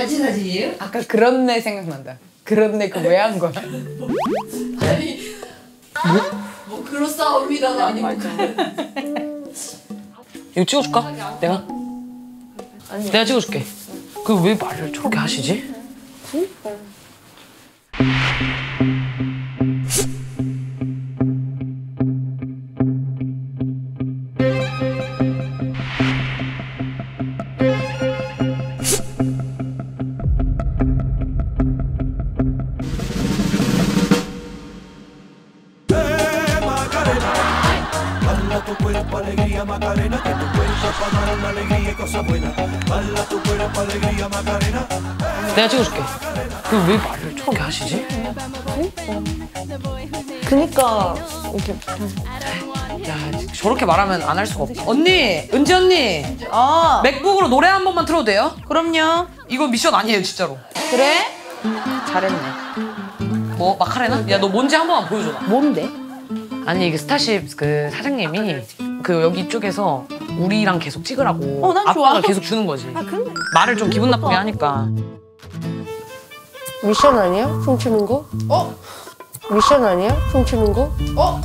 단체 사진이에요? 아까 그런 애 생각난다. 그런 애그왜 한 거야? 아니 뭐 그렇사옵니다가 아니고 이거 찍어줄까? 내가? 내가 찍어줄게. 그 왜 말을 저렇게 하시지? Bala alegría, Macarena, que tu cuerpo para dar una alegría y cosas buenas. Bala tu cuerpo, alegría, Macarena. 내가 찍어줄게. 그왜 말을 저렇게 하시지? 그니까 이렇게 야 저렇게 말하면 안 할 수가 없다. 언니, 은지 언니, 어, 맥북으로 노래 한 번만 틀어도 돼요? 그럼요. 이거 미션 아니에요 진짜로. 그래? 잘했네. 뭐 마카레나? 야 너 뭔지 한 번만 보여줘 나. 뭔데? 아니 이게 스타쉽 그 사장님이 그 여기 쪽에서 우리랑 계속 찍으라고 어, 난 아빠가 좋아. 계속 주는 거지. 아, 근데 말을 좀 기분 나쁘게 하니까. 미션 아니야? 훔치는 거? 어? 미션 아니야? 훔치는 거? 어?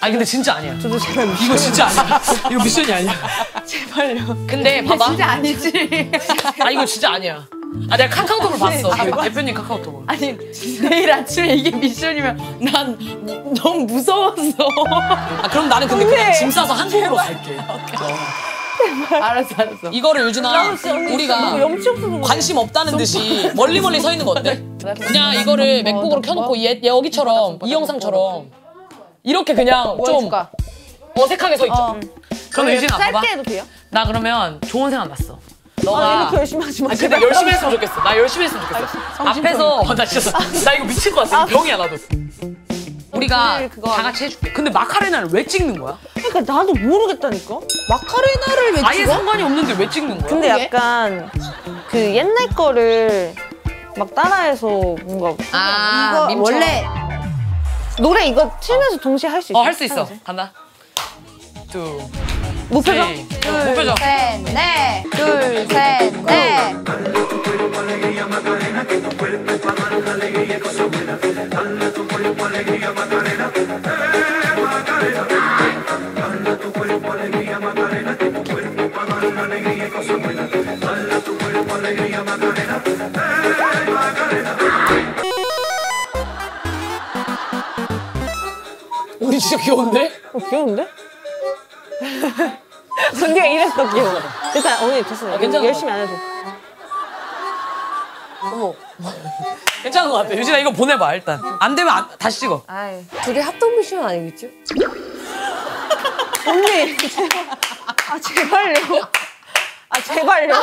아니 근데 진짜 아니야. 저도 제발 이거 진짜 아니야. 이거 미션이 아니야. 제발요. 근데 봐봐. 진짜 아니지. 아 이거 진짜 아니야. 아 내가 카카오톡을 봤어. 그 대표님 카카오톡을. 아니 내일 아침에 이게 미션이면 난 너무 무서웠어. 아 그럼 나는 근데 그냥 짐 싸서 한국으로 갈게. 알았어 알았어. 이거를 유진아 우리가 관심 없다는 듯이 멀리 멀리 서 있는 거 어때? 그냥 이거를 맥북으로 켜놓고 얘, 여기처럼 이 영상처럼 이렇게 그냥 좀 보여줄까? 어색하게 서 있죠. 어. 그럼 유진아 봐봐. 짧게 해도 돼요? 나 그러면 좋은 생각 났어. 아 너가 이렇게 열심히 하지 마. 아, 근데 열심히 했으면 좋겠어. 나 열심히 했으면 좋겠어. 앞에서 어, 나 진짜 나 이거 미칠 것 같아. 이거 병이야 나도. 우리가 다 같이 해줄게. 근데 마카레나를 왜 찍는 거야? 그러니까 나도 모르겠다니까. 마카레나를 왜 아예 찍어? 상관이 없는데 왜 찍는 거야? 근데. 약간 그 옛날 거를 막 따라해서 뭔가 아 이거 밈처럼. 원래 노래 이거 틀면서 동시에 할 수 있어. 어 할 수 있어. 간다. 투. 목표죠? 쓰리. 어, 목표죠. 셋, 넷, 둘, 셋, 넷. 우리 진짜 귀여운데? 어, 귀여운데? 언니가 더 귀여워. 일단 언니 됐어. 아, 괜찮은 열심히 안 해도 돼. 괜찮은 것 같아. 유진아 이거 보내봐 일단. 안 되면 안- 다시 찍어. 아이. 둘이 합동 미션 아니겠죠? 언니 제발. 아 제발요. 아 제발요.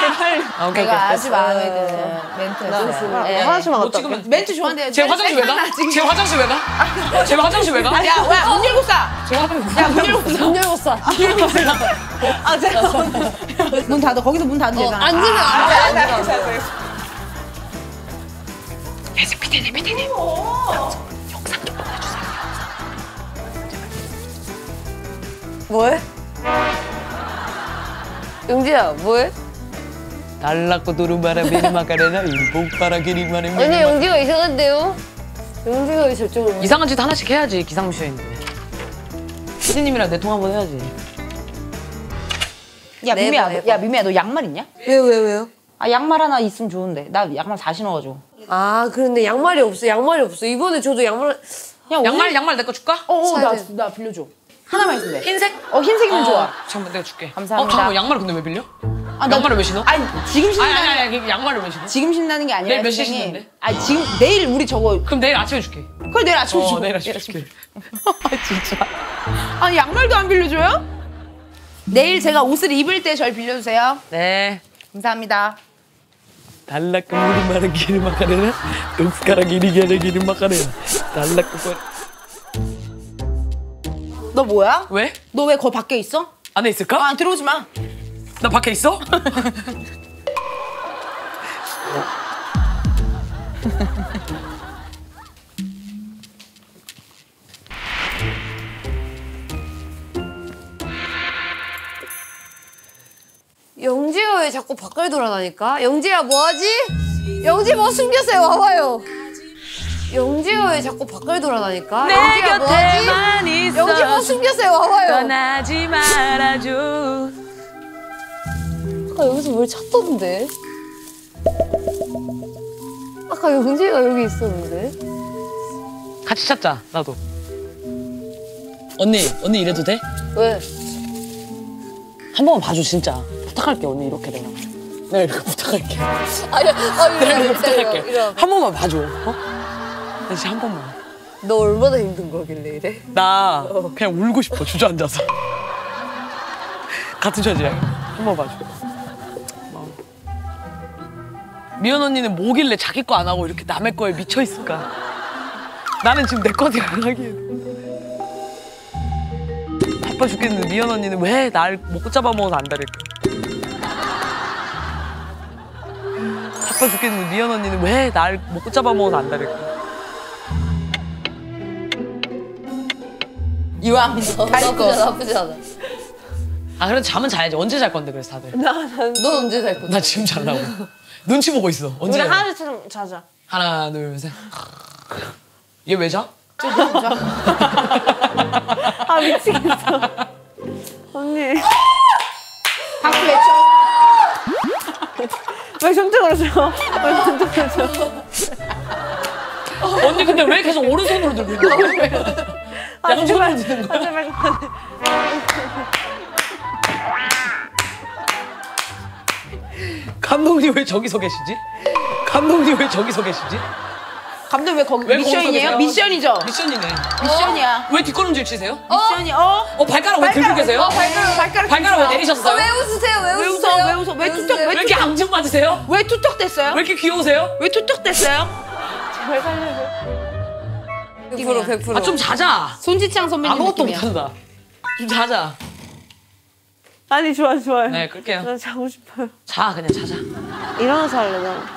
제발요. 아, 오케이 내가. 아주 마음에 드는 멘트였어요. 아, 예. 하나씩만 못 갔다 찍으면 올게. 멘트 좋아한대요. 제 화장실 왜 가? 제 화장실 왜 가? 제 화장실 왜 가? 야, 야, 문 열고 싸. 야, 문 열고 싸. 문 열고 싸. 아 제가 문 닫아. 거기서 문 닫으면 되잖아. 앉으면 안 돼. 피디님 피디님. 뭐해? 용지야, 뭐해? 달라고 도르 마라 마카레나 일봉파라 기리마네. 아니, 용지가 이상한데요? 용지가 왜 저쪽으로. 이상한 짓 하나씩 해야지 기상미션인데. 피디님이랑 내통 한번 해야지. 야, 네 미미야, 번, 네 너- 야, 미미야, 너 양말 있냐? 왜요, 왜요, 왜요? 아, 양말 하나 있으면 좋은데. 나 양말 다 신어가지고. 아, 그런데 양말이 없어, 양말이 없어. 이번에 저도 양말. 야, 양말 양말 내 거 줄까? 어, 어, 나, 빌려줘. 하나만 있으면 돼. 흰색? 어, 흰색이면 좋아. 어, 잠깐만 내가 줄게. 감사합니다. 어 잠깐만 양말을 근데 왜 빌려? 아, 나- 양말을 왜 신어? 아니, 지금 아니 신는다는 아니 아니 아니, 양말을 왜 신어? 지금 신나는 게 아니라 내일 몇 시에. 신는데? 아니, 지금 내일 우리 저거 그럼 내일 아침에 줄게. 그래 내일 아침에 어 주고. 내일 아침에 줄게. 아 진짜. 아니 양말도 안 빌려줘요? 내일 제가 옷을 입을 때 절 빌려주세요. 네. 감사합니다. 달라고 무리마라 기리 마카레나 돈스카라 기리 게레 기리 마카레나 달라고 거. 너 뭐야? 왜? 너 왜 거기 밖에 있어? 안에 있을까? 아 들어오지 마. 나 밖에 있어? 영지가 왜 자꾸 밖을 돌아다니까? 영지야 뭐하지? 영지 뭐 숨겼어요? 와봐요. 영지가 왜 자꾸 밖을 돌아다니까? 영지야 뭐하지? 있어. 영지 뭐 숨겼어요? 와봐요. 떠나지 말아줘. 아까 여기서 뭘 찾던데? 아까 영지가 여기 있었는데? 같이 찾자 나도. 언니 언니 이래도 돼? 왜? 한 번만 봐줘 진짜. 부탁할게 언니 이렇게 내가. 내가 이렇게 부탁할게. 아니, 아니, 내가 이렇게 부탁할게. 이러, 이러. 한 번만 봐줘. 어? 나 진짜 한 번만. 너 얼마나 힘든 거길래 이래? 나 그냥 울고 싶어 주저앉아서. 같은 처지야. 한번 봐줘. 고마워. 미연 언니는 뭐길래 자기 거 안 하고 이렇게 남의 거에 미쳐 있을까? 나는 지금 내 거지 안 하기엔. 바빠 죽겠는데 미연 언니는 왜날 먹고 잡아먹어서 안달릴까? 바빠 죽겠는데 미연 언니는 왜날 먹고 잡아먹어서 안달릴까? 이왕 나쁘지 않아, 나쁘지 않아. 아 그래도 잠은 자야지 언제 잘 건데 그래서 다들 넌 언제 잘 건데? 나 지금 잘라고 눈치 보고 있어 언제 우리 자? 하루처럼 자자. 하나 둘 셋 얘 왜 자? 아 미치겠어. 언니 박수 외쳐. 왜 손등으로 줘? 왜 손등으로 줘? 언니 근데 왜 계속 오른손으로 들고 있는 거야? 아 양손으로 제발. 드는 아 거야? 제발 감독님 왜 저기서 계시지? 감독님 왜 저기서 계시지? 감독 왜 거기 왜 미션이에요? 계세요? 미션이죠? 미션이네 미션이야. 왜 뒷걸음질 치세요? 미션이 어? 어 발가락 왜 들고 계세요? 발가락 발가락 발가락 왜. 내리셨어요? 왜 웃으세요? 왜, 왜 웃으세요? 웃어? 왜 웃어? 왜 툭툭 왜왜 이렇게 앙증 맞으세요? 왜 툭툭 됐어요? 왜 이렇게 귀여우세요? 왜 툭툭 됐어요? 100% 100%. 아 좀 자자 손지창 선배님 아무것도 느낌이야. 못한다 좀 자자 아니 좋아 좋아요. 네 끌게요 나 자고 싶어요. 자 그냥 자자 일어나서 할래 나.